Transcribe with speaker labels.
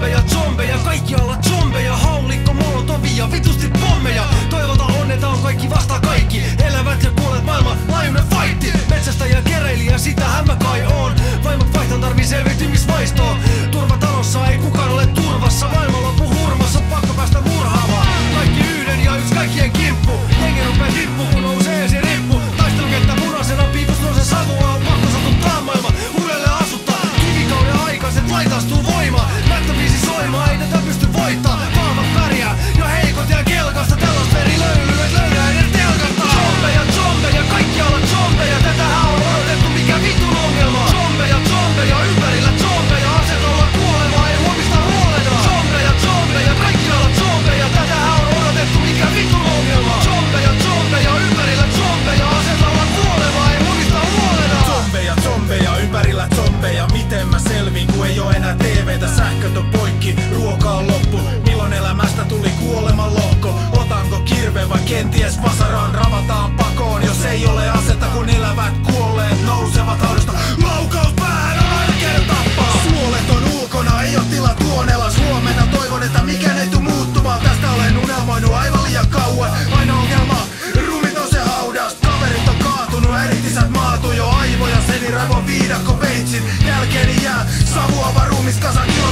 Speaker 1: zombeja, zombeja Kaikkialla zombeja, haulikko, molotovia, vitusti pommeja.
Speaker 2: Kenties vasaraan ravataan pakoon Jos ei ole asetta kun elävät kuolleet Nousevat haudasta laukaus päähän
Speaker 1: on oikein tappaa Suolet
Speaker 2: on ulkona, ei ole tila tuonella. Suomena toivon, että mikään ei tuu muuttumaan. Tästä
Speaker 1: olen
Speaker 2: unelmoinut
Speaker 1: aivan liian
Speaker 2: kauan.
Speaker 1: Aina
Speaker 2: ongelma, rumit
Speaker 1: on se haudas. Kaverit on
Speaker 2: kaatunut,
Speaker 1: äritisät maatu jo aivoja. Seni raivon
Speaker 2: viidakko peitsin,
Speaker 1: jälkeeni
Speaker 2: jää Savuava ruumiskasa
Speaker 1: kilo